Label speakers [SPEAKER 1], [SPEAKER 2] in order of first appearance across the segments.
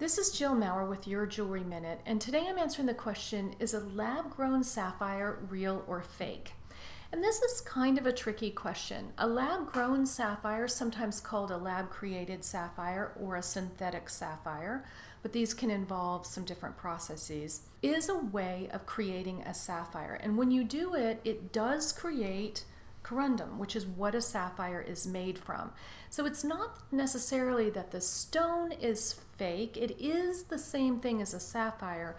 [SPEAKER 1] This is Jill Maurer with Your Jewelry Minute, and today I'm answering the question Is a lab grown sapphire real or fake? And this is kind of a tricky question. A lab grown sapphire, sometimes called a lab created sapphire or a synthetic sapphire, but these can involve some different processes, is a way of creating a sapphire. And when you do it, it does create corundum, which is what a sapphire is made from. So it's not necessarily that the stone is fake. It is the same thing as a sapphire,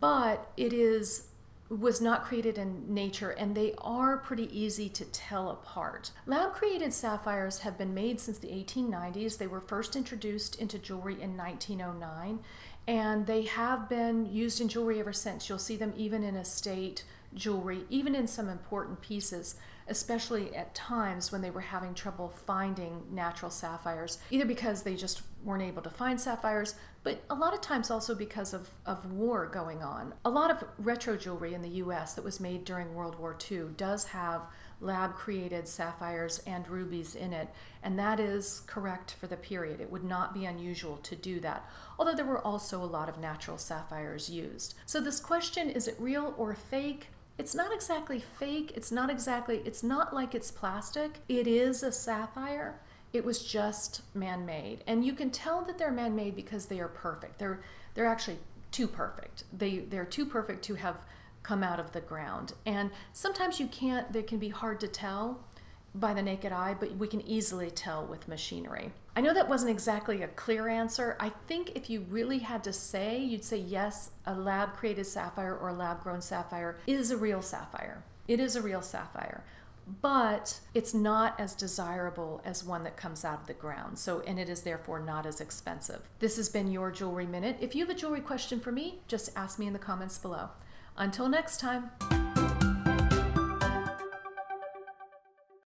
[SPEAKER 1] but it is was not created in nature and they are pretty easy to tell apart. Lab created sapphires have been made since the 1890s. They were first introduced into jewelry in 1909 and they have been used in jewelry ever since. You'll see them even in estate jewelry, even in some important pieces, especially at times when they were having trouble finding natural sapphires, either because they just weren't able to find sapphires, but a lot of times also because of, of war going on. A lot of retro jewelry in the US that was made during World War II does have lab created sapphires and rubies in it, and that is correct for the period. It would not be unusual to do that, although there were also a lot of natural sapphires used. So, this question is it real or fake? It's not exactly fake. It's not exactly, it's not like it's plastic. It is a sapphire. It was just man-made. And you can tell that they're man-made because they are perfect. They're, they're actually too perfect. They, they're too perfect to have come out of the ground. And sometimes you can't, they can be hard to tell by the naked eye, but we can easily tell with machinery. I know that wasn't exactly a clear answer. I think if you really had to say, you'd say yes, a lab created sapphire or a lab grown sapphire is a real sapphire. It is a real sapphire, but it's not as desirable as one that comes out of the ground. So, and it is therefore not as expensive. This has been your Jewelry Minute. If you have a jewelry question for me, just ask me in the comments below. Until next time.